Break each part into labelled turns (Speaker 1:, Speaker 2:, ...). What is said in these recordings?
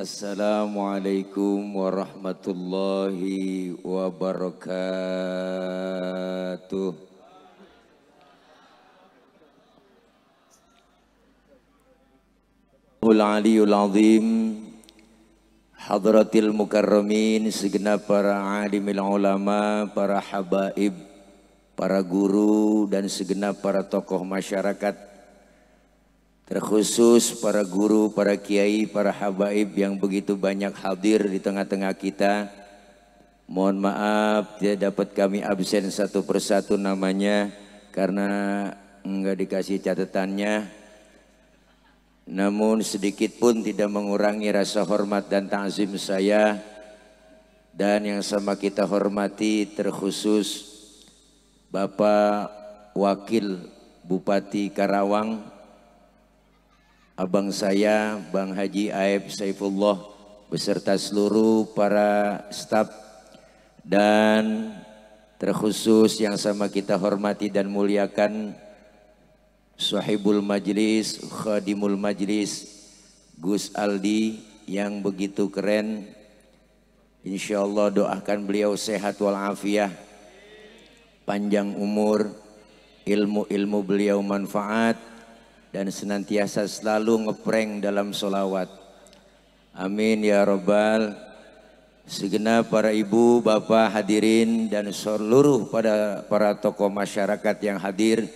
Speaker 1: Assalamualaikum warahmatullahi wabarakatuh. Al-Aliyul Azim Hadratil Mukarramin Segenap para alimil ulama Para habaib Para guru dan segenap para tokoh masyarakat Terkhusus para guru, para kiai, para habaib yang begitu banyak hadir di tengah-tengah kita. Mohon maaf tidak dapat kami absen satu persatu namanya karena enggak dikasih catatannya. Namun sedikit pun tidak mengurangi rasa hormat dan ta'zim saya dan yang sama kita hormati terkhusus Bapak Wakil Bupati Karawang abang saya Bang Haji Aib Saifullah beserta seluruh para staf dan terkhusus yang sama kita hormati dan muliakan sahibul majlis, khadimul majlis Gus Aldi yang begitu keren. Insya Allah doakan beliau sehat walafiat, panjang umur, ilmu-ilmu beliau manfaat, dan senantiasa selalu ngeprank dalam solawat. Amin ya robbal. Segenap para ibu, bapak hadirin dan seluruh pada para tokoh masyarakat yang hadir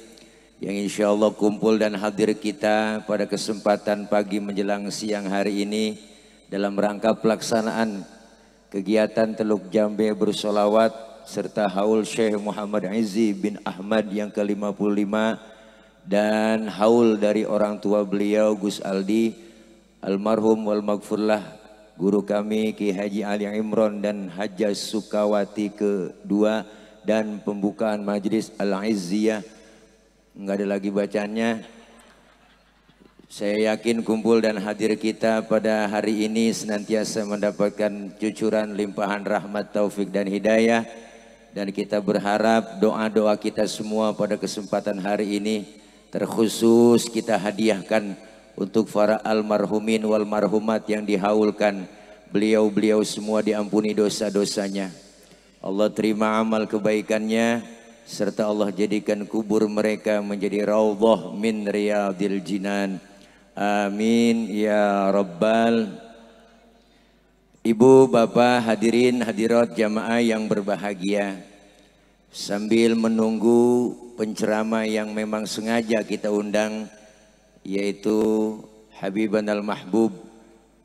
Speaker 1: yang insya Allah kumpul dan hadir kita pada kesempatan pagi menjelang siang hari ini dalam rangka pelaksanaan kegiatan Teluk Jambe bersolawat serta haul Syekh Muhammad Izzi bin Ahmad yang ke-55 dan haul dari orang tua beliau Gus Aldi almarhum wal magfurlah guru kami Ki Haji Ali Imron dan Hajjah Sukawati kedua dan pembukaan majlis Al-Izziyah. Enggak ada lagi bacanya. Saya yakin kumpul dan hadir kita pada hari ini senantiasa mendapatkan cucuran limpahan rahmat taufik dan hidayah. Dan kita berharap doa-doa kita semua pada kesempatan hari ini Terkhusus kita hadiahkan untuk para almarhumin wal marhumat yang dihaulkan. Beliau-beliau semua diampuni dosa-dosanya. Allah terima amal kebaikannya serta Allah jadikan kubur mereka menjadi raudhah min riyadil jinan. Amin ya rabbal Ibu, bapak, hadirin, hadirat jamaah yang berbahagia. Sambil menunggu penceramah yang memang sengaja kita undang yaitu Habiban Al-Mahbub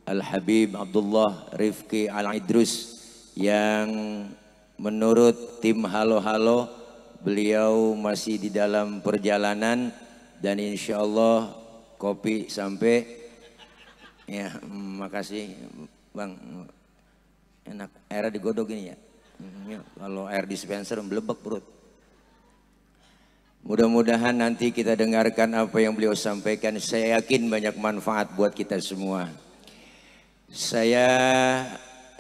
Speaker 1: Al-Habib Abdullah Rifki Al-Idrus yang menurut tim Halo Halo beliau masih di dalam perjalanan dan insya Allah kopi sampai. Ya makasih bang. Enak air digodok ini ya, ya kalau air dispenser melebek perut Mudah-mudahan nanti kita dengarkan apa yang beliau sampaikan. Saya yakin banyak manfaat buat kita semua. Saya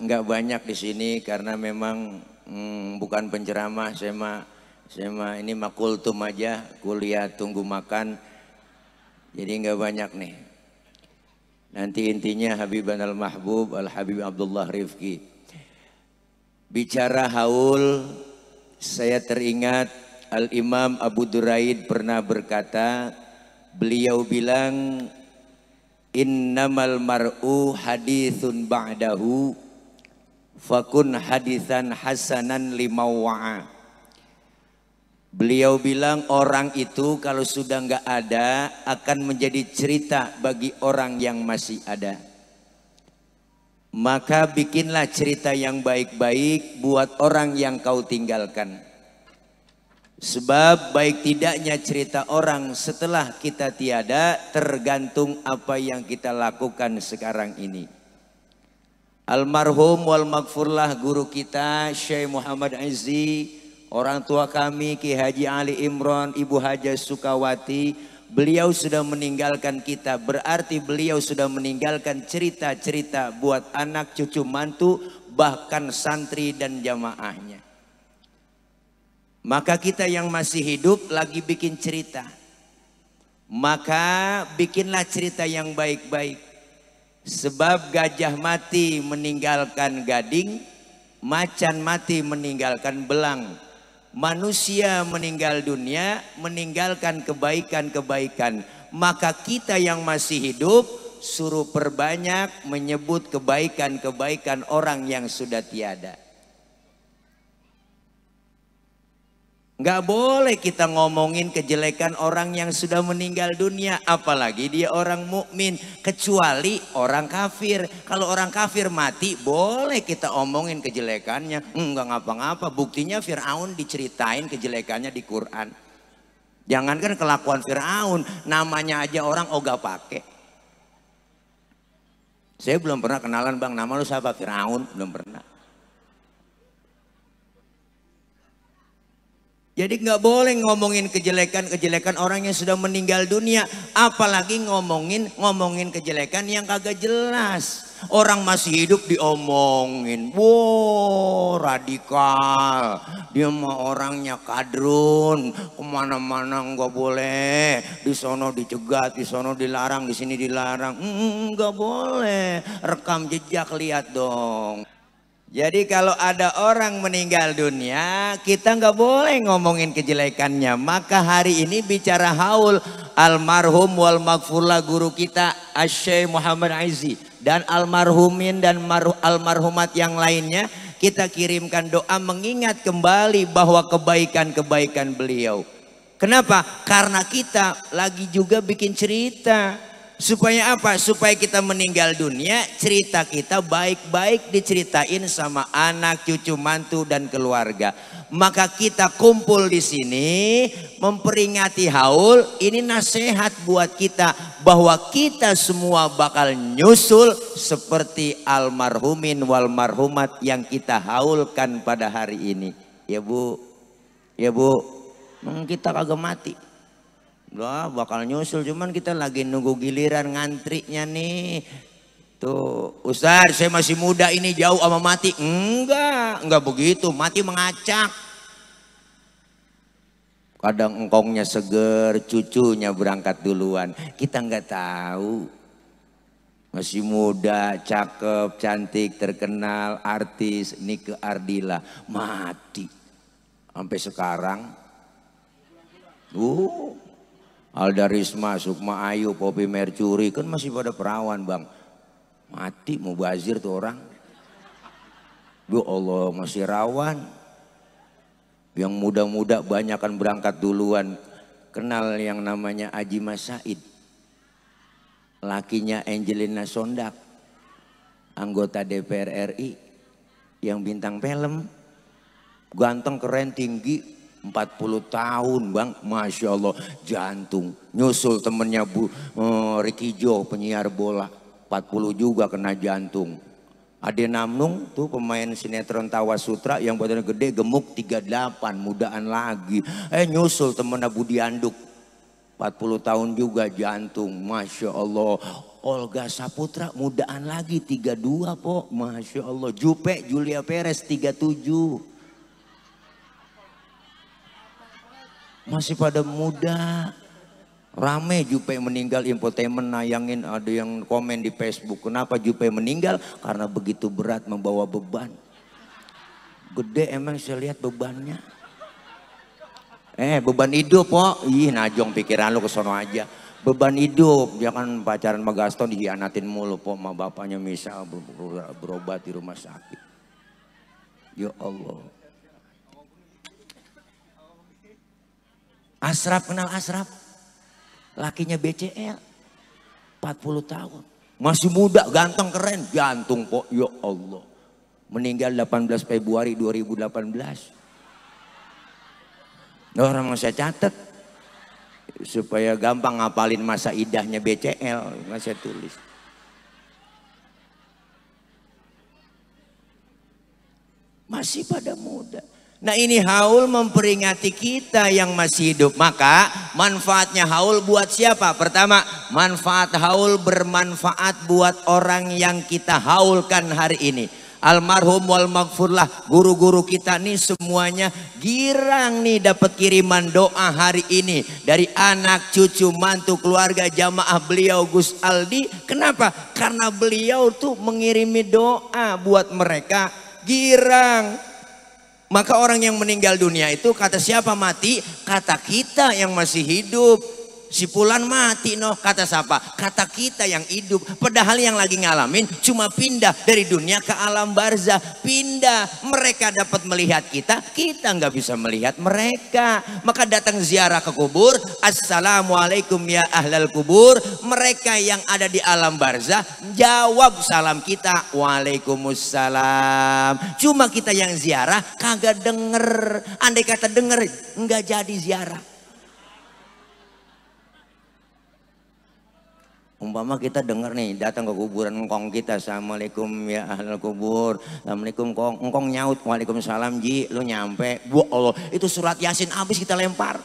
Speaker 1: nggak banyak di sini karena memang hmm, bukan penceramah. Saya mah saya mah ini makultum aja, kuliah tunggu makan. Jadi nggak banyak nih. Nanti intinya Habiban al-Mahbub Al-Habib Abdullah Rifki. Bicara haul, saya teringat Al-Imam Abu Duraid pernah berkata, beliau bilang, Innamal mar'u hadithun ba'dahu, fakun hadithan hasanan limawa'a. Beliau bilang orang itu kalau sudah nggak ada akan menjadi cerita bagi orang yang masih ada. Maka bikinlah cerita yang baik-baik buat orang yang kau tinggalkan. Sebab baik tidaknya cerita orang setelah kita tiada tergantung apa yang kita lakukan sekarang ini. Almarhum wal magfurlah guru kita Syekh Muhammad Azzi, orang tua kami Ki Haji Ali Imron, Ibu Haja Sukawati, beliau sudah meninggalkan kita. Berarti beliau sudah meninggalkan cerita-cerita buat anak cucu mantu bahkan santri dan jamaahnya. Maka kita yang masih hidup lagi bikin cerita. Maka bikinlah cerita yang baik-baik. Sebab gajah mati meninggalkan gading, macan mati meninggalkan belang. Manusia meninggal dunia meninggalkan kebaikan-kebaikan. Maka kita yang masih hidup suruh perbanyak menyebut kebaikan-kebaikan orang yang sudah tiada. Nggak boleh kita ngomongin kejelekan orang yang sudah meninggal dunia, apalagi dia orang mukmin, kecuali orang kafir. Kalau orang kafir mati, boleh kita omongin kejelekannya. Enggak ngapa-ngapa, buktinya Firaun diceritain kejelekannya di Quran. Jangankan kelakuan Firaun, namanya aja orang ogah pakai. Saya belum pernah kenalan bang, nama lu siapa? Firaun, belum pernah. Jadi nggak boleh ngomongin kejelekan-kejelekan orang yang sudah meninggal dunia, apalagi ngomongin ngomongin kejelekan yang kagak jelas. Orang masih hidup diomongin, wow radikal, dia mah orangnya kadrun, ke mana-mana nggak boleh, di sono dicegat, di sono dilarang, di sini dilarang, nggak boleh, rekam jejak lihat dong. Jadi kalau ada orang meninggal dunia, kita nggak boleh ngomongin kejelekannya. Maka hari ini bicara haul almarhum wal magfurlah guru kita Asyai Muhammad Aizi dan almarhumin dan almarhumat yang lainnya kita kirimkan doa mengingat kembali bahwa kebaikan-kebaikan beliau. Kenapa? Karena kita lagi juga bikin cerita Supaya apa? Supaya kita meninggal dunia, cerita kita baik-baik diceritain sama anak, cucu, mantu dan keluarga. Maka kita kumpul di sini memperingati haul. Ini nasihat buat kita bahwa kita semua bakal nyusul seperti almarhumin wal marhumat yang kita haulkan pada hari ini. Ya Bu, ya Bu, kita kagak mati. Wah bakal nyusul cuman kita lagi nunggu giliran ngantrinya nih. Tuh Ustaz saya masih muda ini jauh sama mati. Enggak, enggak begitu. Mati mengacak. Kadang engkongnya seger, cucunya berangkat duluan. Kita enggak tahu. Masih muda, cakep, cantik, terkenal, artis, Nike Ardila. Mati. Sampai sekarang. Uh, Alda Risma, Sukma Ayu, Popi Mercuri kan masih pada perawan bang. Mati mau bazir tuh orang. Ya Allah masih rawan. Yang muda-muda banyak kan berangkat duluan. Kenal yang namanya Aji Masaid. Lakinya Angelina Sondak. Anggota DPR RI. Yang bintang film. Ganteng keren tinggi 40 tahun bang, Masya Allah jantung. Nyusul temennya Bu uh, Ricky Jo penyiar bola, 40 juga kena jantung. Ade Namnung tuh pemain sinetron Tawa Sutra yang badannya gede gemuk 38 mudaan lagi. Eh nyusul temen Budi Anduk 40 tahun juga jantung. Masya Allah. Olga Saputra mudaan lagi 32 po. Masya Allah. Jupe Julia Perez 37. Masih pada muda. Rame Jupe meninggal infotainment nayangin ada yang komen di Facebook. Kenapa Jupe meninggal? Karena begitu berat membawa beban. Gede emang saya lihat bebannya. Eh beban hidup kok. Ih najong pikiran lu ke sono aja. Beban hidup. Jangan pacaran sama Gaston dihianatin mulu po sama bapaknya misal berobat di rumah sakit. Ya Allah. Asraf kenal Asraf. Lakinya BCL. 40 tahun. Masih muda, ganteng, keren. Jantung kok, ya Allah. Meninggal 18 Februari 2018. Orang mau saya catat. Supaya gampang ngapalin masa idahnya BCL. Nggak saya tulis. Masih pada muda. Nah ini haul memperingati kita yang masih hidup. Maka manfaatnya haul buat siapa? Pertama, manfaat haul bermanfaat buat orang yang kita haulkan hari ini. Almarhum wal maghfurlah guru-guru kita nih semuanya girang nih dapat kiriman doa hari ini dari anak, cucu, mantu, keluarga jamaah beliau Gus Aldi. Kenapa? Karena beliau tuh mengirimi doa buat mereka girang. Maka orang yang meninggal dunia itu kata siapa mati? Kata kita yang masih hidup. Si Pulan mati noh kata siapa? Kata kita yang hidup. Padahal yang lagi ngalamin cuma pindah dari dunia ke alam barzah. Pindah. Mereka dapat melihat kita, kita nggak bisa melihat mereka. Maka datang ziarah ke kubur. Assalamualaikum ya ahlal kubur. Mereka yang ada di alam barzah jawab salam kita. Waalaikumsalam. Cuma kita yang ziarah kagak denger. Andai kata denger nggak jadi ziarah. Umpama kita dengar nih datang ke kuburan engkong kita. Assalamualaikum ya ahlul kubur. Assalamualaikum kong engkong nyaut. Waalaikumsalam ji. Lu nyampe. Bu Allah itu surat yasin habis kita lempar.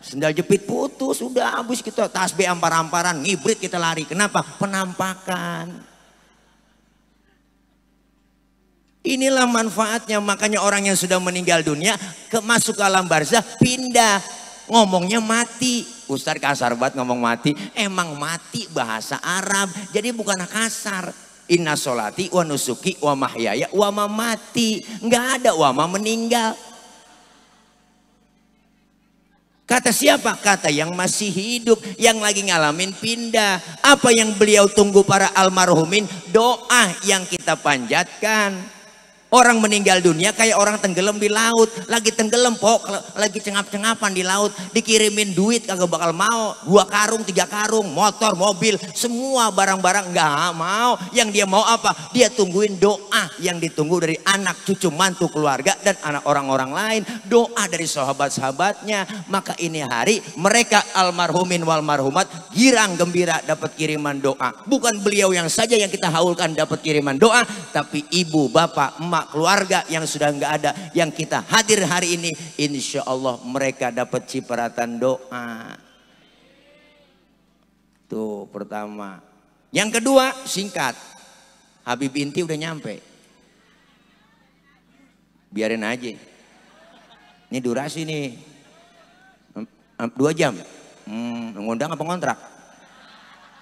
Speaker 1: Sendal jepit putus sudah habis kita. Tasbih ampar-amparan ngibrit kita lari. Kenapa? Penampakan. Inilah manfaatnya. Makanya orang yang sudah meninggal dunia ke masuk alam barzah pindah. Ngomongnya mati. Ustaz kasar banget ngomong mati. Emang mati bahasa Arab. Jadi bukan kasar. Inna solati wa nusuki wa mahyaya wa mamati. Nggak ada wa meninggal. Kata siapa? Kata yang masih hidup, yang lagi ngalamin pindah. Apa yang beliau tunggu para almarhumin? Doa yang kita panjatkan. Orang meninggal dunia kayak orang tenggelam di laut. Lagi tenggelam pok, lagi cengap-cengapan di laut. Dikirimin duit kagak bakal mau. Dua karung, tiga karung, motor, mobil. Semua barang-barang nggak mau. Yang dia mau apa? Dia tungguin doa yang ditunggu dari anak, cucu, mantu, keluarga. Dan anak orang-orang lain. Doa dari sahabat-sahabatnya. Maka ini hari mereka almarhumin wal marhumat girang gembira dapat kiriman doa. Bukan beliau yang saja yang kita haulkan dapat kiriman doa. Tapi ibu, bapak, emak, keluarga yang sudah nggak ada yang kita hadir hari ini insya Allah mereka dapat cipratan doa. Tuh pertama. Yang kedua singkat. Habib Inti udah nyampe. Biarin aja. Ini durasi nih. Dua jam. Hmm, ngundang apa ngontrak?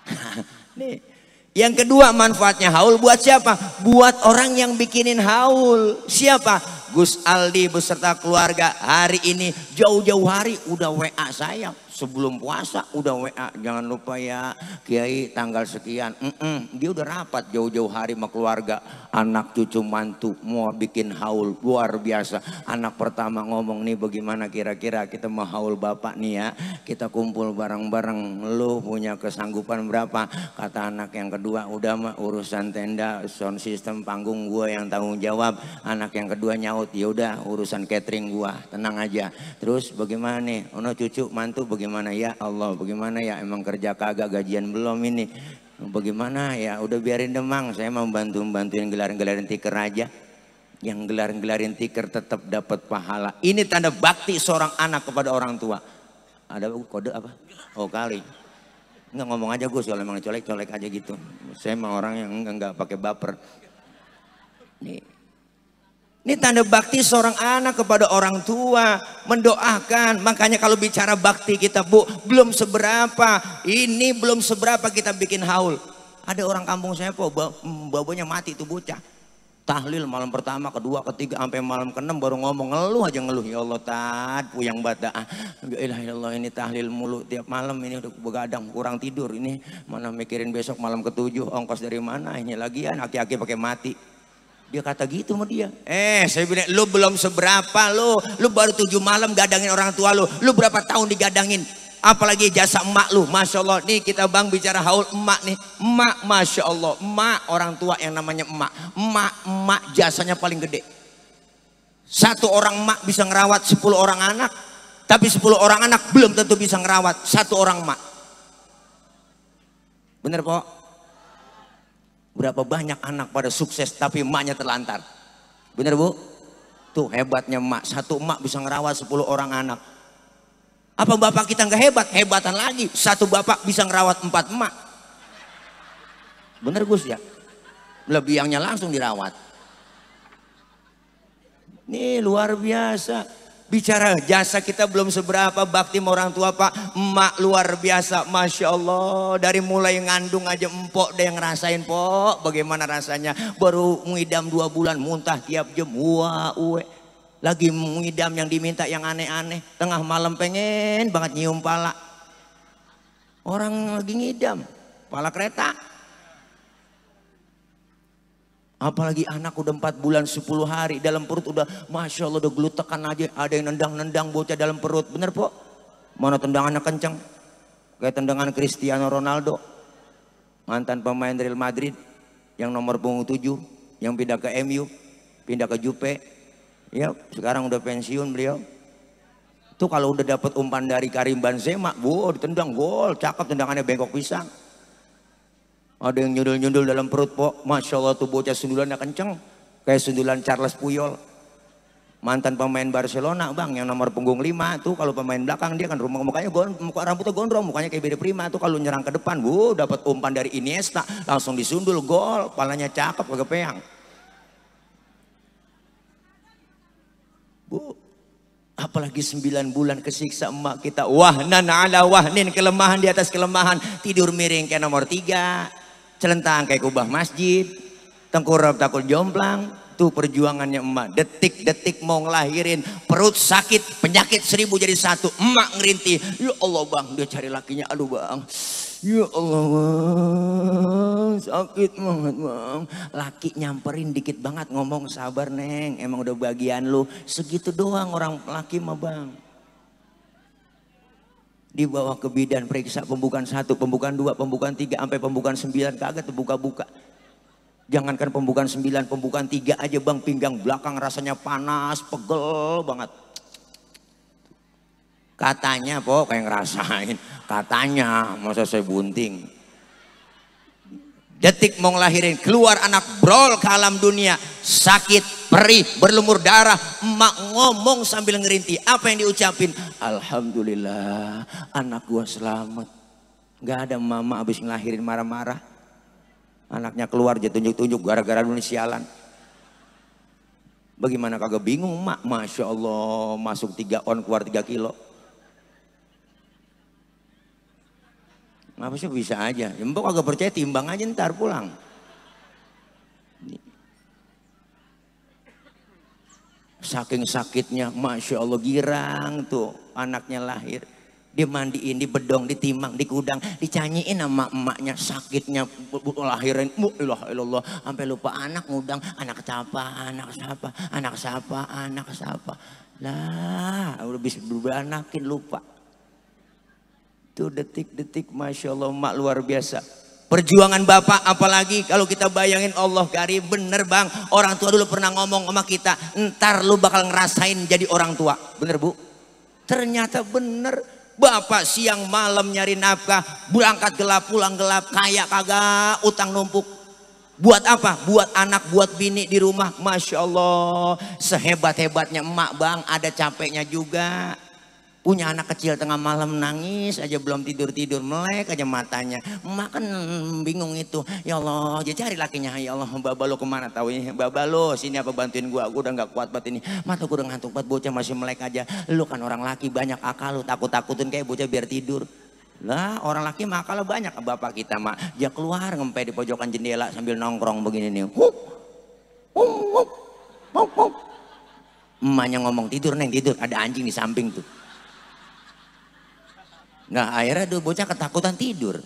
Speaker 1: Nih yang kedua manfaatnya haul buat siapa? Buat orang yang bikinin haul. Siapa? Gus Aldi beserta keluarga hari ini jauh-jauh hari udah WA saya sebelum puasa udah WA jangan lupa ya Kiai tanggal sekian mm -mm, dia udah rapat jauh-jauh hari sama keluarga anak cucu mantu mau bikin haul luar biasa. Anak pertama ngomong nih bagaimana kira-kira kita mau haul bapak nih ya? Kita kumpul bareng-bareng. Lu punya kesanggupan berapa? Kata anak yang kedua udah mah urusan tenda sound system panggung gua yang tanggung jawab. Anak yang kedua nyaut ya udah urusan catering gua tenang aja. Terus bagaimana nih? Ono cucu mantu bagaimana? Ya Allah, bagaimana ya? Emang kerja kagak gajian belum ini. Bagaimana ya udah biarin demang, saya mau bantu bantuin gelarin-gelarin tiker aja. Yang gelarin-gelarin tiker tetap dapat pahala. Ini tanda bakti seorang anak kepada orang tua. Ada kode apa? Oh kali. Enggak ngomong aja gue, kalau emang colek-colek aja gitu. Saya emang orang yang enggak, enggak pakai baper. Nih, ini tanda bakti seorang anak kepada orang tua. Mendoakan. Makanya kalau bicara bakti kita bu. Belum seberapa. Ini belum seberapa kita bikin haul. Ada orang kampung saya po. Babonya mati itu bocah. Tahlil malam pertama, kedua, ketiga, sampai malam keenam baru ngomong ngeluh aja ngeluh. Ya Allah tad, puyang bata. Ah, Allah ini tahlil mulu tiap malam ini udah begadang, kurang tidur ini. Mana mikirin besok malam ketujuh, ongkos dari mana? Ini lagi ya, aki-aki pakai mati. Dia kata gitu sama dia. Eh saya bilang lu belum seberapa lu. Lu baru tujuh malam gadangin orang tua lu. Lu berapa tahun digadangin. Apalagi jasa emak lu. Masya Allah. Nih kita bang bicara haul emak nih. Emak Masya Allah. Emak orang tua yang namanya emak. Emak, emak jasanya paling gede. Satu orang emak bisa ngerawat sepuluh orang anak. Tapi sepuluh orang anak belum tentu bisa ngerawat satu orang emak. Bener kok? Berapa banyak anak pada sukses tapi emaknya terlantar. benar bu? Tuh hebatnya emak. Satu emak bisa ngerawat 10 orang anak. Apa bapak kita nggak hebat? Hebatan lagi. Satu bapak bisa ngerawat empat emak. benar Gus ya? Lebih yangnya langsung dirawat. Ini luar biasa. Bicara jasa kita belum seberapa bakti orang tua pak. Emak luar biasa Masya Allah. Dari mulai ngandung aja empok deh yang ngerasain pok. Bagaimana rasanya? Baru ngidam dua bulan muntah tiap jam. Wah uwe. Lagi ngidam yang diminta yang aneh-aneh. Tengah malam pengen banget nyium pala. Orang lagi ngidam. Pala kereta Apalagi anak udah 4 bulan 10 hari dalam perut udah Masya Allah udah gelutekan aja. Ada yang nendang-nendang bocah dalam perut. Bener po? Mana tendangannya kencang? Kayak tendangan Cristiano Ronaldo. Mantan pemain Real Madrid. Yang nomor punggung 7. Yang pindah ke MU. Pindah ke Jupe. Ya sekarang udah pensiun beliau. Tuh kalau udah dapat umpan dari Karim Benzema. Wow ditendang gol. Cakep tendangannya bengkok pisang. Ada yang nyundul-nyundul dalam perut po. Masya Allah tuh bocah sundulannya kenceng. Kayak sundulan Charles Puyol. Mantan pemain Barcelona bang yang nomor punggung 5 tuh kalau pemain belakang dia kan rumah mukanya gon, muka rambutnya gondrong mukanya kayak beda prima. Tuh kalau nyerang ke depan bu dapat umpan dari Iniesta. Langsung disundul gol. Palanya cakep kagak peang bu apalagi 9 bulan kesiksa emak kita. Wahnan ala wahnin kelemahan di atas kelemahan. Tidur miring kayak nomor 3 celentang kayak kubah masjid, tengkurap takut jomplang, tuh perjuangannya emak. Detik-detik mau ngelahirin, perut sakit, penyakit seribu jadi satu. Emak ngerintih, ya Allah bang, dia cari lakinya, aduh bang. Ya Allah bang, sakit banget bang. Laki nyamperin dikit banget ngomong sabar neng, emang udah bagian lu. Segitu doang orang laki mah bang dibawa ke bidan periksa pembukaan satu, pembukaan dua, pembukaan tiga, sampai pembukaan sembilan kagak terbuka-buka. Jangankan pembukaan sembilan, pembukaan tiga aja bang pinggang belakang rasanya panas, pegel banget. Katanya po kayak ngerasain, katanya masa saya bunting. Detik mau ngelahirin, keluar anak brol ke alam dunia, sakit, perih, berlumur darah, emak ngomong sambil ngerinti. Apa yang diucapin? Alhamdulillah, anak gua selamat. Gak ada mama habis ngelahirin marah-marah. Anaknya keluar dia tunjuk-tunjuk gara-gara lu sialan. Bagaimana kagak bingung mak? Masya Allah masuk tiga on keluar tiga kilo. Apa sih bisa aja. Ya mbok agak percaya timbang aja ntar pulang. Saking sakitnya, Masya Allah girang tuh anaknya lahir. Dia mandiin, di bedong, ditimang, dikudang, dicanyiin sama emaknya sakitnya lahirin. Ilah ilallah sampai lupa anak ngudang, anak siapa, anak siapa, anak siapa, anak siapa. Lah, udah bisa berubah anakin lupa. Itu detik-detik Masya Allah mak luar biasa. Perjuangan Bapak apalagi kalau kita bayangin Allah Karim bener bang. Orang tua dulu pernah ngomong sama kita. Ntar lu bakal ngerasain jadi orang tua. Bener bu? Ternyata bener. Bapak siang malam nyari nafkah. Berangkat gelap pulang gelap. Kaya kagak utang numpuk. Buat apa? Buat anak, buat bini di rumah. Masya Allah. Sehebat-hebatnya emak bang. Ada capeknya juga. Punya anak kecil tengah malam nangis aja belum tidur-tidur melek aja matanya. Emak kan bingung itu. Ya Allah, dia cari lakinya. Ya Allah, baba lo ke mana tahu ini? Baba lo sini apa bantuin gua? Gua udah nggak kuat banget ini. Mata gua udah ngantuk banget bocah masih melek aja. Lu kan orang laki banyak akal lu takut-takutin kayak bocah biar tidur. Lah orang laki mah kalau banyak bapak kita mah dia keluar ngempet di pojokan jendela sambil nongkrong begini nih. Hup, hup, hup, hup, hup. Emaknya ngomong tidur neng tidur ada anjing di samping tuh. Nah akhirnya tuh bocah ketakutan tidur.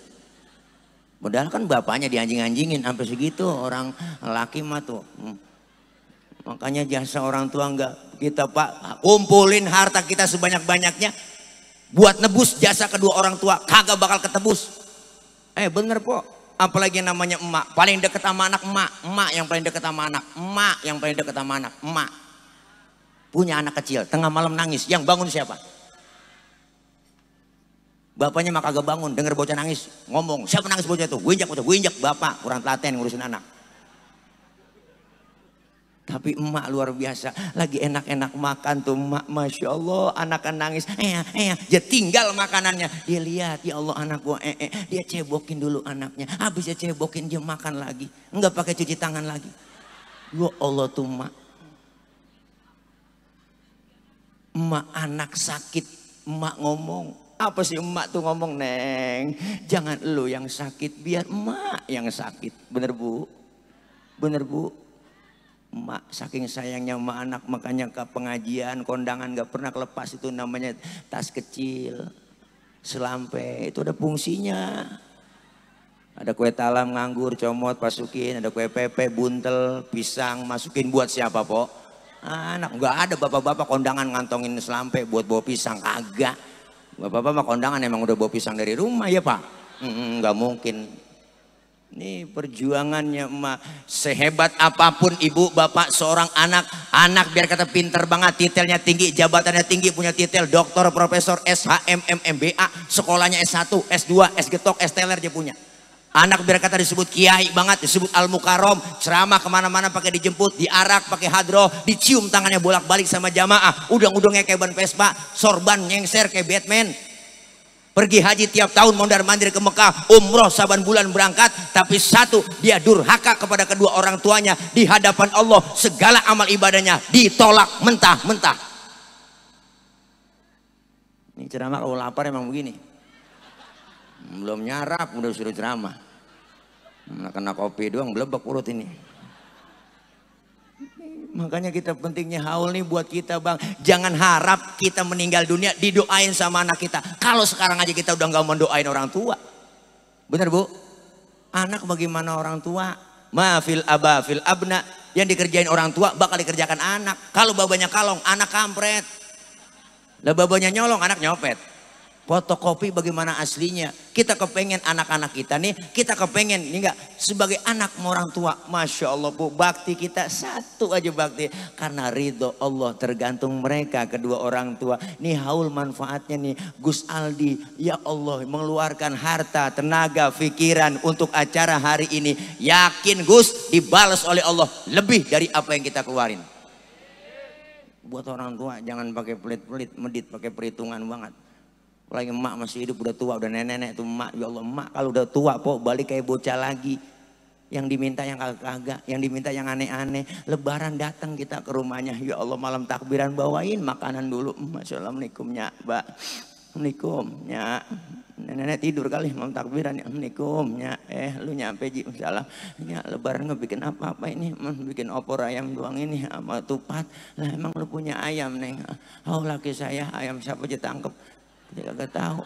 Speaker 1: Padahal kan bapaknya dianjing-anjingin sampai segitu orang laki mah tuh. Hmm. Makanya jasa orang tua enggak kita pak kumpulin harta kita sebanyak-banyaknya buat nebus jasa kedua orang tua kagak bakal ketebus. Eh bener po, apalagi yang namanya emak paling deket sama anak emak, emak yang paling deket sama anak, emak yang paling deket sama anak, emak punya anak kecil tengah malam nangis yang bangun siapa? Bapaknya mah kagak bangun, denger bocah nangis, ngomong, siapa nangis bocah itu? Gue injak bocah, bapak, kurang telaten ngurusin anak. Tapi emak luar biasa, lagi enak-enak makan tuh emak, Masya Allah anak kan nangis, eh, eh, dia tinggal makanannya. Dia lihat, ya Allah anak gua, eh, eh, dia cebokin dulu anaknya. Habis dia cebokin, dia makan lagi. Enggak pakai cuci tangan lagi. Ya Allah tuh emak. emak anak sakit, emak ngomong. Apa sih emak tuh ngomong, Neng? Jangan lu yang sakit, biar emak yang sakit. Bener bu? Bener bu? Emak saking sayangnya emak anak makanya ke pengajian, kondangan gak pernah kelepas itu namanya tas kecil. Selampe itu ada fungsinya. Ada kue talam nganggur, comot, masukin. Ada kue pepe, buntel, pisang, masukin buat siapa, po? Anak, nggak ada bapak-bapak kondangan ngantongin selampe buat bawa pisang, kagak. Bapak-bapak kondangan emang udah bawa pisang dari rumah ya pak? Nggak mungkin. Ini perjuangannya emak. Sehebat apa pun ibu, bapak, seorang anak. Anak biar kata pinter banget, titelnya tinggi, jabatannya tinggi, punya titel doktor, profesor, SHM, MMBA. Sekolahnya S1, S2, S getok, S teler dia punya. Anak biar kata disebut kiai banget, disebut al mukarom, ceramah ke mana-mana pakai dijemput, diarak pakai hadroh, dicium tangannya bolak-balik sama jamaah, udang-udangnya kayak ban Vespa, sorban nyengser kayak Batman. Pergi haji tiap tahun mondar mandir ke Mekah, umroh saban bulan berangkat, tapi satu dia durhaka kepada kedua orang tuanya di hadapan Allah, segala amal ibadahnya ditolak mentah-mentah. Ini ceramah kalau lapar emang begini. Belum nyarap udah suruh ceramah. Nah, kena kopi doang belebek urut ini. Makanya kita pentingnya haul nih buat kita bang. Jangan harap kita meninggal dunia didoain sama anak kita. Kalau sekarang aja kita udah gak mendoain orang tua. Bener bu? Anak bagaimana orang tua? Maafil aba fil abna. Yang dikerjain orang tua bakal dikerjakan anak. Kalau babanya kalong, anak kampret. Lah babanya nyolong, anak nyopet fotokopi bagaimana aslinya. Kita kepengen anak-anak kita nih, kita kepengen ini enggak sebagai anak orang tua. Masya Allah bu, bakti kita satu aja bakti. Karena ridho Allah tergantung mereka kedua orang tua. Nih haul manfaatnya nih Gus Aldi. Ya Allah mengeluarkan harta, tenaga, pikiran untuk acara hari ini. Yakin Gus dibalas oleh Allah lebih dari apa yang kita keluarin. Buat orang tua jangan pakai pelit-pelit, medit, pakai perhitungan banget lagi emak masih hidup udah tua, udah nenek-nenek tuh emak. Ya Allah emak kalau udah tua po balik kayak bocah lagi. Yang diminta yang kagak-kagak, yang diminta yang aneh-aneh. Lebaran datang kita ke rumahnya. Ya Allah malam takbiran bawain makanan dulu. Assalamualaikum ya, Mbak. Assalamualaikum ya. Nenek-nenek tidur kali malam takbiran. Assalamualaikum ya. Eh lu nyampe ji salah. Ya lebaran ngebikin apa-apa ini. Bikin opor ayam doang ini sama tupat. Lah emang lu punya ayam neng. Oh laki saya ayam siapa aja tangkep dia kagak tahu.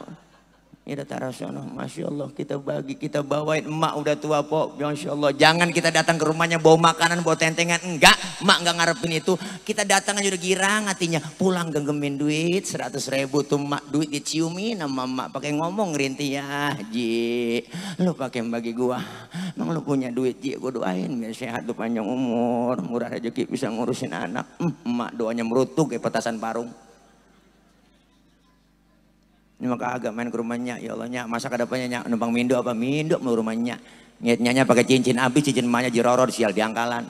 Speaker 1: Ini datang rasional, Masya Allah kita bagi, kita bawain emak udah tua po, Masya Allah. Jangan kita datang ke rumahnya bawa makanan, bawa tentengan, enggak. Emak enggak ngarepin itu. Kita datang aja udah girang hatinya. Pulang genggemin duit, seratus ribu tuh emak duit diciumin sama emak. Pakai ngomong rinti ya, Ji. Lu pakai bagi gua. Emang lu punya duit, Ji. Gua doain biar sehat, lu panjang umur, murah rezeki bisa ngurusin anak. Emak doanya merutuk kayak petasan parung. Ini maka agak main ke rumahnya, ya Allahnya masa ke depannya nyak numpang mindo apa mindo mau rumahnya. Niatnya pakai cincin abis, cincin emaknya jiroror sial di angkalan.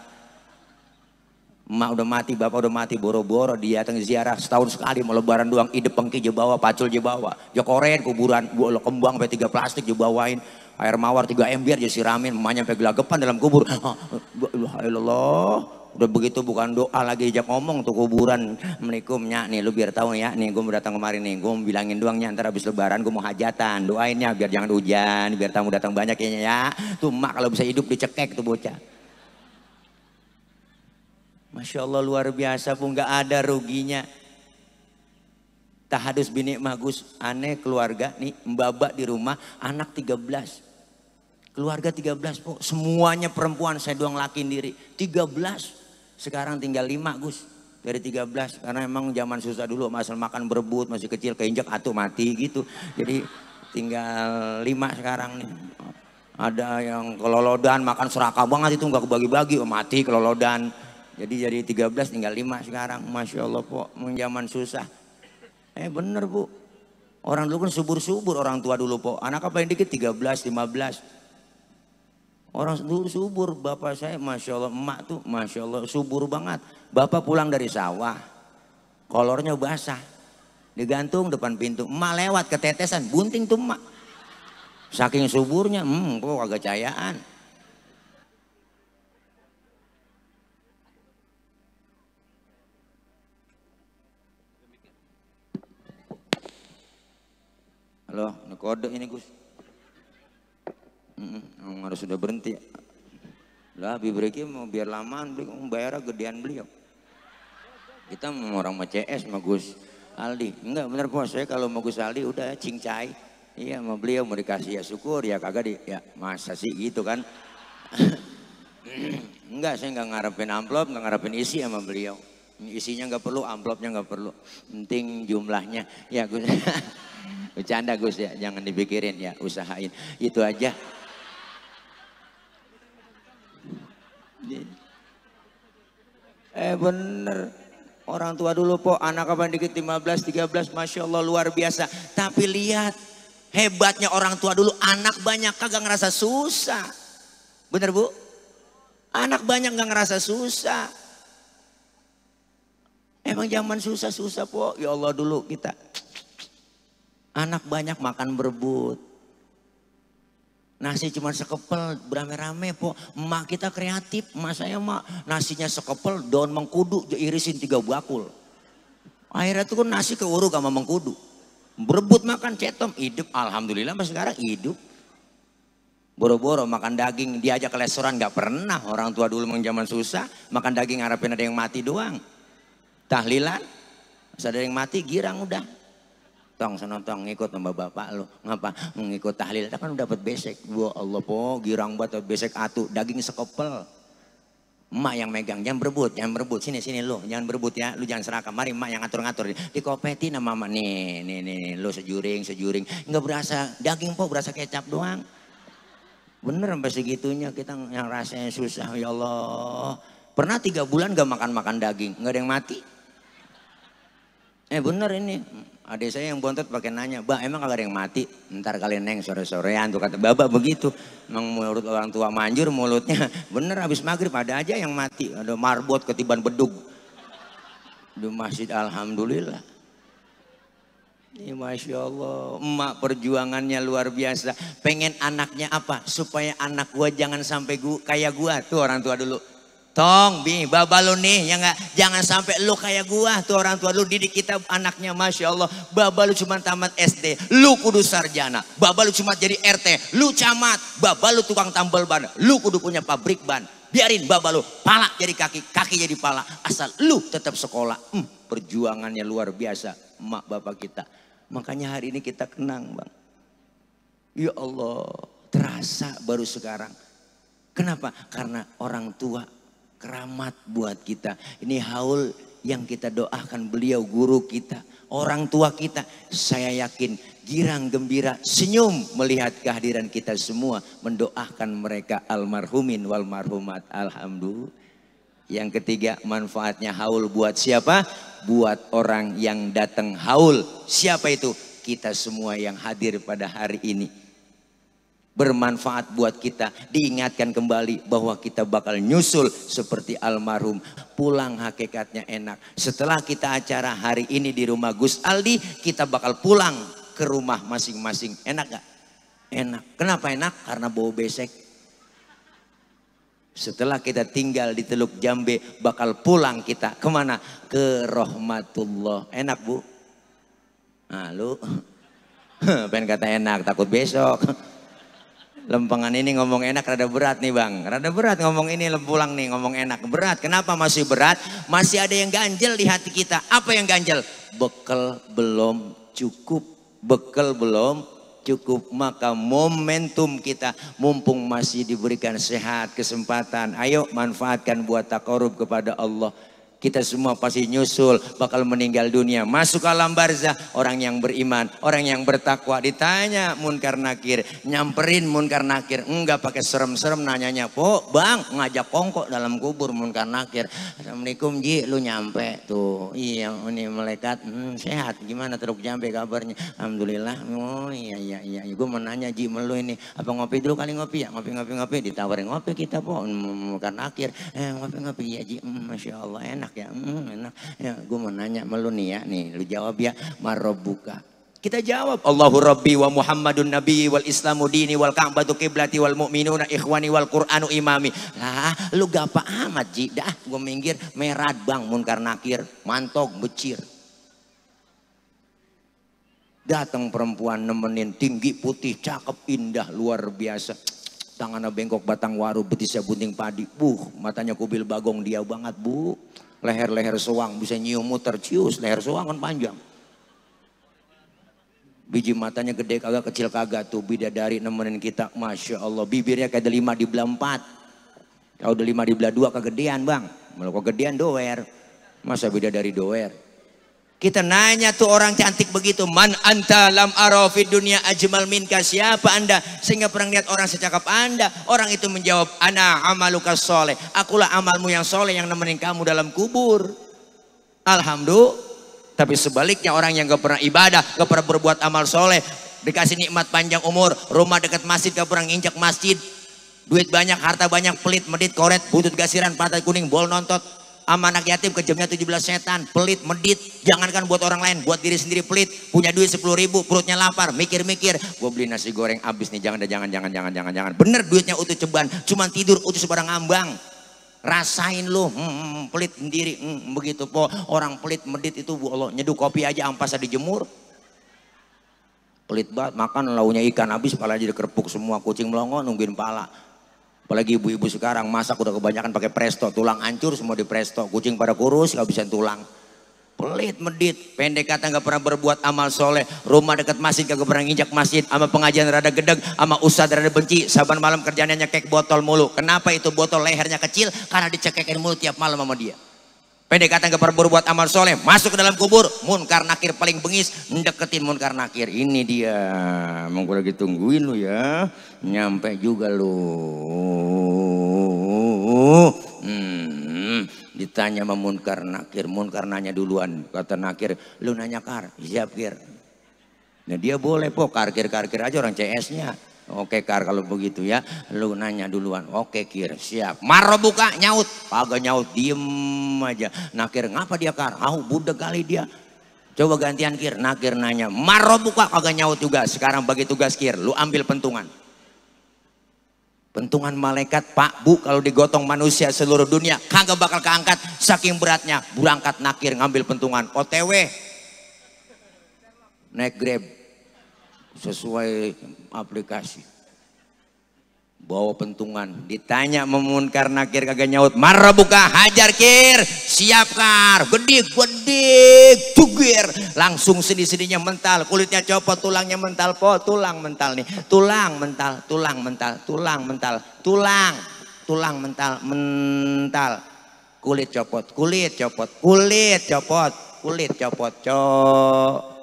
Speaker 1: Emak udah mati, bapak udah mati, boro-boro dia datang ziarah setahun sekali mau lebaran doang, ide pengki je bawa, pacul je bawa. Ya koren kuburan, gua kembang sampai tiga plastik je bawain. Air mawar tiga ember je siramin, emaknya sampai gelagapan dalam kubur. Allah, Udah begitu bukan doa lagi ajak ngomong tuh kuburan. Assalamualaikum nih lu biar tahu ya nih gue datang kemarin nih. Gue bilangin doang nya ntar habis lebaran gue mau hajatan. Doainnya biar jangan hujan, biar tamu datang banyak kayaknya ya. Tuh mak kalau bisa hidup dicekek tuh bocah. Masya Allah luar biasa pun gak ada ruginya. Tahadus bini magus aneh keluarga nih mbaba di rumah anak 13 Keluarga 13 po, semuanya perempuan, saya doang laki diri. 13. Sekarang tinggal lima Gus dari 13 karena emang zaman susah dulu masal makan berebut masih kecil keinjak atau mati gitu. Jadi tinggal lima sekarang nih. Ada yang kelolodan makan serakah banget itu nggak kebagi-bagi oh, mati kelolodan. Jadi jadi 13 tinggal lima sekarang. Masya Allah po, zaman susah. Eh bener bu. Orang dulu kan subur-subur orang tua dulu po. Anak apa yang dikit 13, 15. Orang dulu subur, bapak saya Masya Allah, emak tuh Masya Allah subur banget. Bapak pulang dari sawah, kolornya basah. Digantung depan pintu, emak lewat ketetesan, bunting tuh emak. Saking suburnya, hmm kok agak cayaan. Halo, ini kode ini Gus. Mm -mm, harus sudah berhenti. Lah, Habib mau biar lamaan beli, mau bayar gedean beliau. Kita mau orang mau CS sama Gus Aldi. Enggak bener po, saya kalau mau Gus Aldi udah cincai. Iya mau beliau mau dikasih ya syukur ya kagak di ya masa sih gitu kan. enggak saya enggak ngarepin amplop, enggak ngarepin isi sama beliau. Isinya enggak perlu, amplopnya enggak perlu. Penting jumlahnya. Ya Gus. Bercanda Gus ya, jangan dipikirin ya, usahain. Itu aja. Eh bener. Orang tua dulu po, anak apa dikit 15, 13, Masya Allah luar biasa. Tapi lihat, hebatnya orang tua dulu, anak banyak kagak ngerasa susah. Bener bu? Anak banyak gak ngerasa susah. Emang zaman susah-susah po, ya Allah dulu kita. Anak banyak makan berebut. Nasi cuma sekepel, berame-rame po. Emak kita kreatif, emak saya mak nasinya sekepel, daun mengkudu, irisin tiga bakul. Akhirnya tuh kan nasi keuruk sama mengkudu. Berebut makan cetom, hidup. Alhamdulillah mas sekarang hidup. Boro-boro makan daging, diajak ke restoran gak pernah. Orang tua dulu memang zaman susah, makan daging harapin ada yang mati doang. Tahlilan, ada yang mati girang udah tong senotong ngikut sama bapak lu. Ngapa? Ngikut tahlil. Kan udah dapat besek. Gua Allah po girang buat besek atu. Daging sekopel emak yang megang. Jangan berebut jangan berebut. Sini sini lu. Jangan berebut ya. Lu jangan serakah mari emak yang ngatur-ngatur. Dikopeti nama mama nih nih nih lu sejuring sejuring. Nggak berasa. Daging po berasa kecap doang. Bener sampai segitunya. Kita yang rasanya susah. Ya Allah. Pernah tiga bulan gak makan makan daging? Nggak ada yang mati? Eh bener ini Adik saya yang bontot pakai nanya, Mbak emang kagak ada yang mati? Ntar kalian neng sore-sorean tuh kata bapak begitu. Emang mulut orang tua manjur mulutnya. Bener habis maghrib ada aja yang mati. Ada marbot ketiban bedug. Di masjid Alhamdulillah. Ya, Masya Allah, emak perjuangannya luar biasa. Pengen anaknya apa? Supaya anak gua jangan sampai gua kayak gua. Tuh orang tua dulu. Tong, bi, baba lu nih, ya enggak, jangan sampai lu kayak gua, tuh orang tua lu didik kita anaknya, masya Allah, baba lu cuma tamat SD, lu kudu sarjana, baba lu cuma jadi RT, lu camat, baba lu tukang tambal ban, lu kudu punya pabrik ban, biarin baba lu pala jadi kaki, kaki jadi pala, asal lu tetap sekolah, hmm, perjuangannya luar biasa, emak bapak kita, makanya hari ini kita kenang bang, ya Allah, terasa baru sekarang, kenapa? Karena orang tua keramat buat kita. Ini haul yang kita doakan beliau guru kita, orang tua kita. Saya yakin girang gembira senyum melihat kehadiran kita semua mendoakan mereka almarhumin wal marhumat alhamdulillah. Yang ketiga manfaatnya haul buat siapa? Buat orang yang datang haul. Siapa itu? Kita semua yang hadir pada hari ini bermanfaat buat kita. Diingatkan kembali bahwa kita bakal nyusul seperti almarhum. Pulang hakikatnya enak. Setelah kita acara hari ini di rumah Gus Aldi, kita bakal pulang ke rumah masing-masing. Enak gak? Enak. Kenapa enak? Karena bau besek. Setelah kita tinggal di Teluk Jambe, bakal pulang kita ke mana? Ke rahmatullah. Enak bu? Nah lu, pengen kata enak, takut besok. Lempengan ini ngomong enak rada berat nih bang. Rada berat ngomong ini pulang nih ngomong enak. Berat. Kenapa masih berat? Masih ada yang ganjel di hati kita. Apa yang ganjel? Bekal belum cukup. Bekal belum cukup. Maka momentum kita mumpung masih diberikan sehat, kesempatan. Ayo manfaatkan buat takorub kepada Allah. Kita semua pasti nyusul bakal meninggal dunia. Masuk alam barzah orang yang beriman, orang yang bertakwa ditanya munkar nakir, nyamperin munkar nakir. Enggak pakai serem-serem nanyanya, "Po, Bang, ngajak kongkok dalam kubur munkar nakir." Assalamualaikum Ji, lu nyampe tuh. Iya, ini malaikat hmm, sehat. Gimana teruk nyampe kabarnya? Alhamdulillah. Oh iya iya iya. Gue mau nanya Ji melu ini, apa ngopi dulu kali ngopi ya? Ngopi-ngopi ngopi ditawarin ngopi kita, Po. Munkar nakir. Eh, ngopi-ngopi ya Ji. Hmm, Masya Allah enak enak ya, hmm, enak. Ya, gue mau nanya sama lu nih ya, nih lu jawab ya, marobuka. Kita jawab, Allahu Rabbi wa Muhammadun Nabi wal Islamu dini wal Ka'batu kiblati wal mu'minuna ikhwani wal Qur'anu imami. Lah, lu gapa amat Ji. Dah, gue minggir merad bang munkar nakir, mantok becir. Datang perempuan nemenin tinggi putih cakep indah luar biasa. Tangannya bengkok batang waru betisnya bunting padi. Buh matanya kubil bagong dia banget bu. Leher-leher soang bisa nyium muter cius leher soang kan panjang. Biji matanya gede kagak kecil kagak tuh bidadari nemenin kita. Masya Allah bibirnya kayak ada lima di belah empat. Kalau udah lima di belah dua kegedean bang. Malah kegedean doer. Masa bidadari doer. Kita nanya tuh orang cantik begitu. Man anta lam arafid dunia ajmal minka. Siapa anda? Sehingga pernah lihat orang secakap anda. Orang itu menjawab. Ana amaluka soleh. Akulah amalmu yang soleh yang nemenin kamu dalam kubur. Alhamdulillah. Tapi sebaliknya orang yang gak pernah ibadah, gak pernah berbuat amal soleh, dikasih nikmat panjang umur, rumah dekat masjid gak pernah injak masjid, duit banyak, harta banyak, pelit, medit, koret, butut gasiran, pantai kuning, bol nontot, sama anak yatim kejamnya 17 setan, pelit, medit, jangankan buat orang lain, buat diri sendiri pelit, punya duit 10 ribu, perutnya lapar, mikir-mikir, gue beli nasi goreng habis nih, jangan, jangan, jangan, jangan, jangan, jangan, bener duitnya utuh ceban, cuman tidur utuh sebarang ngambang, rasain lu. Hmm, hmm, hmm, pelit sendiri. Hmm, begitu po. Orang pelit medit itu bu Allah nyeduh kopi aja ampas dijemur. Pelit banget makan launya ikan. Habis pala jadi kerpuk semua kucing melongo nungguin pala apalagi ibu-ibu sekarang masak udah kebanyakan pakai presto. Tulang hancur semua di presto. Kucing pada kurus bisa tulang. Pelit medit. Pendek kata nggak pernah berbuat amal soleh. Rumah dekat masjid gak pernah nginjak masjid. Sama pengajian rada gedeg sama ustad rada benci. Saban malam kerjanya nyekek botol mulu. Kenapa itu botol lehernya kecil? Karena dicekekin mulu tiap malam sama dia pendek kata nggak pernah berbuat amal soleh. Masuk ke dalam kubur munkar nakir paling bengis deketin munkar nakir. Ini dia. Mau gue lagi tungguin lu ya. Nyampe juga lu. Hmm Ditanya sama Munkar Nakir, Munkar nanya duluan. Kata Nakir, lu nanya Kar, siap Kir. Nah dia boleh po, karkir-karkir aja orang CS-nya. Oke Kar kalau begitu ya, lu nanya duluan. Oke Kir, siap. Maro buka, nyaut. Kagak nyaut, diem aja. Nakir, ngapa dia Kar? Ah, budek kali dia. Coba gantian Kir, Nakir nanya. Maro buka, kagak nyaut juga. Sekarang bagi tugas Kir, lu ambil pentungan. Pentungan malaikat Pak Bu kalau digotong manusia seluruh dunia kagak bakal keangkat saking beratnya berangkat nakir ngambil pentungan OTW naik grab sesuai aplikasi. Bawa pentungan. Ditanya memunkar nakir kagak nyaut. Marah buka hajar kir. Siap kar. Gedik gedik tugir langsung sedih-sedihnya mental. Kulitnya copot tulangnya mental. Po tulang mental nih. Tulang mental tulang mental tulang mental tulang. Tulang mental mental. Kulit copot kulit copot kulit copot kulit copot copot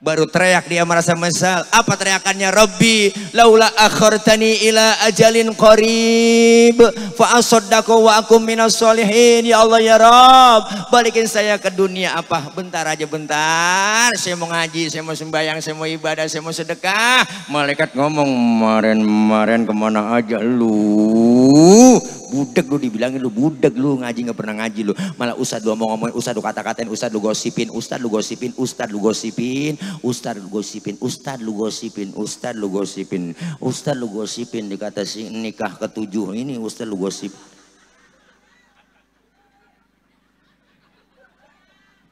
Speaker 1: Baru teriak dia merasa mesal. Apa teriakannya? Rabbi laula akhartani ila ajalin qarib fa asaddaqu wa akum minas solihin. Ya Allah ya Rabb, balikin saya ke dunia apa? Bentar aja bentar. Saya mau ngaji, saya mau sembahyang, saya mau ibadah, saya mau sedekah. Malaikat ngomong, "Maren-maren ke mana aja lu?" Budek lu dibilangin lu budek lu ngaji nggak pernah ngaji lu. Malah ustad lu ngomong ustad lu kata-katain, ustad lu gosipin, ustad lu gosipin, ustad lu gosipin, ustad lu gosipin, ustad lu gosipin, ustad lu gosipin, ustad lu gosipin dikata si nikah ketujuh ini ustad lu gosip.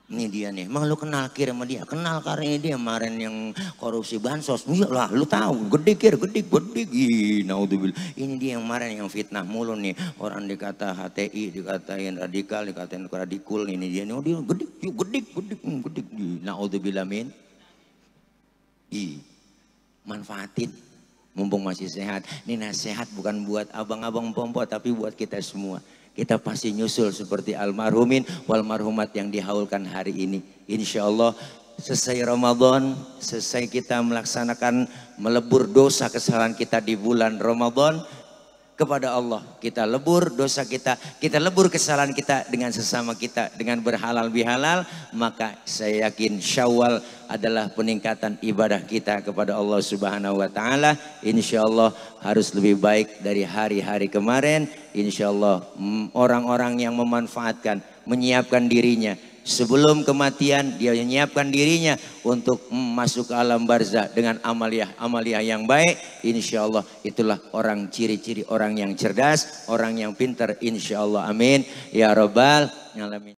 Speaker 1: Ini dia nih, emang lu kenal kir sama dia? Kenal karena ini dia kemarin yang korupsi bansos. Iya lah, lu tahu, gede kir, gede, gede. Naudzubillah. Ini dia yang kemarin yang fitnah mulu nih. Orang dikata HTI, dikatain radikal, dikatain radikul. Ini dia nih, oh dia gede, gede, gede, gede. Naudzubillah min. I, manfaatin. Mumpung masih sehat. Ini nasihat bukan buat abang-abang pompo, tapi buat kita semua kita pasti nyusul seperti almarhumin wal marhumat yang dihaulkan hari ini. Insya Allah selesai Ramadan, selesai kita melaksanakan melebur dosa kesalahan kita di bulan Ramadan, kepada Allah. Kita lebur dosa kita, kita lebur kesalahan kita dengan sesama kita dengan berhalal bihalal, maka saya yakin Syawal adalah peningkatan ibadah kita kepada Allah Subhanahu wa taala. Insyaallah harus lebih baik dari hari-hari kemarin. Insyaallah orang-orang yang memanfaatkan, menyiapkan dirinya sebelum kematian dia menyiapkan dirinya untuk masuk ke alam barzah dengan amaliah amaliah yang baik. Insya Allah itulah orang ciri-ciri orang yang cerdas orang yang pintar. Insya Allah amin. Ya robbal alamin